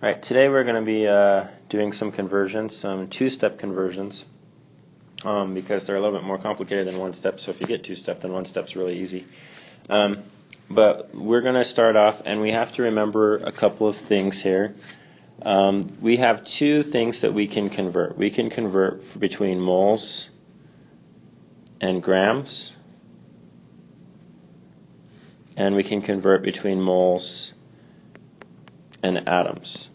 Right, today we're going to be uh, doing some conversions, some two-step conversions, um, because they're a little bit more complicated than one step. So if you get two-step, then one step's really easy. Um, but we're going to start off, and we have to remember a couple of things here. Um, we have two things that we can convert. We can convert between moles and grams, and we can convert between moles and atoms.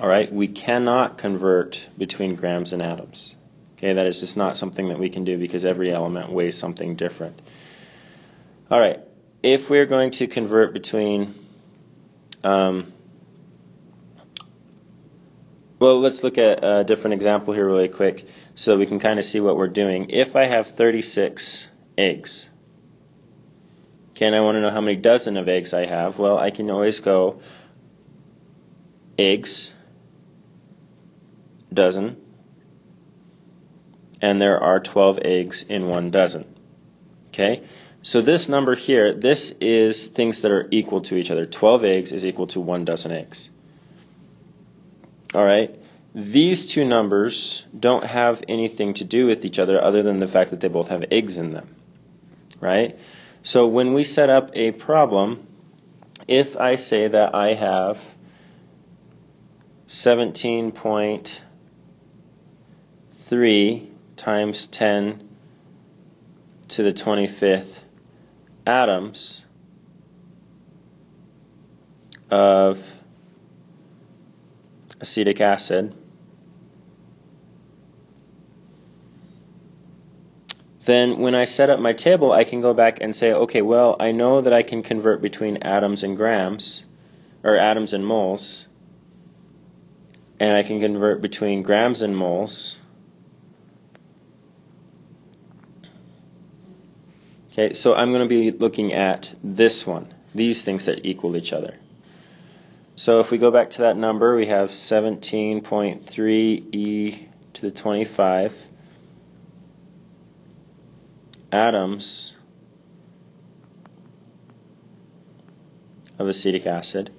All right, we cannot convert between grams and atoms. Okay, that is just not something that we can do because every element weighs something different. All right, if we're going to convert between, um, well, let's look at a different example here really quick so we can kind of see what we're doing. If I have 36 eggs, okay, and I want to know how many dozen of eggs I have, well, I can always go eggs, dozen, and there are 12 eggs in one dozen. Okay? So this number here, this is things that are equal to each other. 12 eggs is equal to one dozen eggs. All right? These two numbers don't have anything to do with each other other than the fact that they both have eggs in them. Right? So when we set up a problem, if I say that I have 17.3 times 10 to the 25th atoms of acetic acid, then when I set up my table, I can go back and say, okay, well, I know that I can convert between atoms and grams, or atoms and moles and I can convert between grams and moles. Okay, so I'm going to be looking at this one, these things that equal each other. So if we go back to that number, we have 17.3 e to the 25 atoms of acetic acid.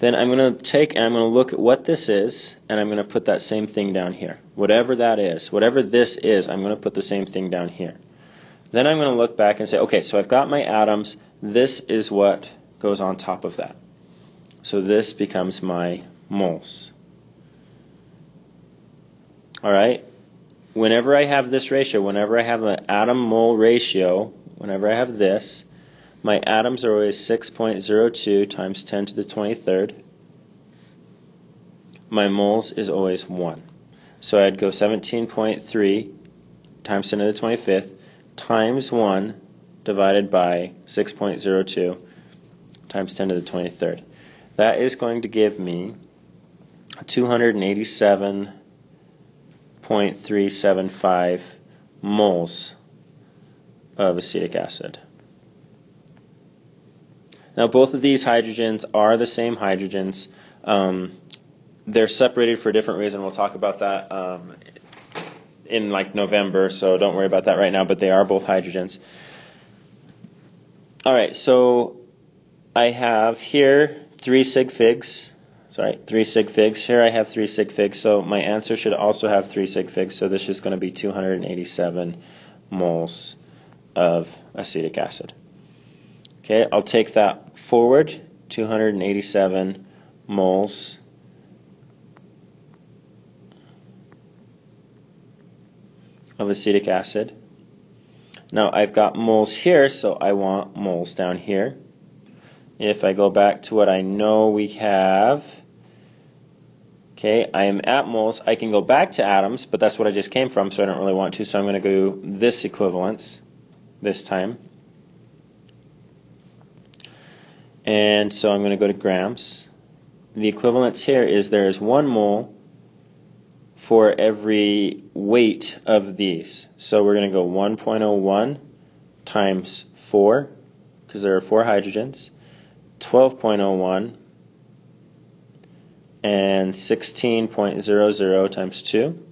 Then I'm going to take and I'm going to look at what this is, and I'm going to put that same thing down here. Whatever that is, whatever this is, I'm going to put the same thing down here. Then I'm going to look back and say, okay, so I've got my atoms. This is what goes on top of that. So this becomes my moles. All right? Whenever I have this ratio, whenever I have an atom-mole ratio, whenever I have this, my atoms are always 6.02 times 10 to the 23rd. My moles is always 1. So I'd go 17.3 times 10 to the 25th times 1 divided by 6.02 times 10 to the 23rd. That is going to give me 287.375 moles of acetic acid. Now both of these hydrogens are the same hydrogens. Um, they're separated for a different reason. We'll talk about that um, in like November, so don't worry about that right now, but they are both hydrogens. All right, so I have here three sig figs. Sorry, three sig figs. Here I have three sig figs, so my answer should also have three sig figs, so this is going to be 287 moles of acetic acid. Okay, I'll take that forward, 287 moles. of acetic acid. Now I've got moles here, so I want moles down here. If I go back to what I know we have, okay, I am at moles. I can go back to atoms, but that's what I just came from, so I don't really want to, so I'm going to go this equivalence this time. And so I'm going to go to grams. The equivalence here is there is one mole for every weight of these. So we're going to go 1.01 times 4, because there are 4 hydrogens, 12.01, and 16.00 times 2,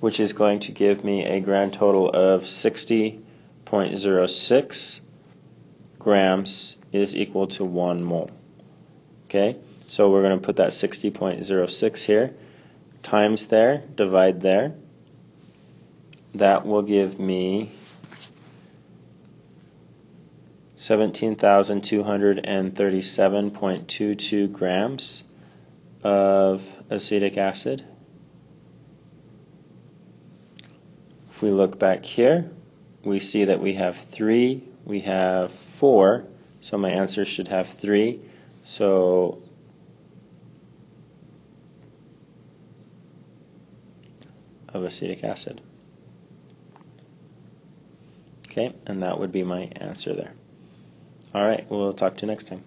which is going to give me a grand total of 60.06 grams is equal to 1 mole. Okay? So we're going to put that 60.06 here, times there, divide there. That will give me 17,237.22 grams of acetic acid. If we look back here, we see that we have 3, we have 4, so my answer should have 3. So of acetic acid. Okay, and that would be my answer there. All right, we'll talk to you next time.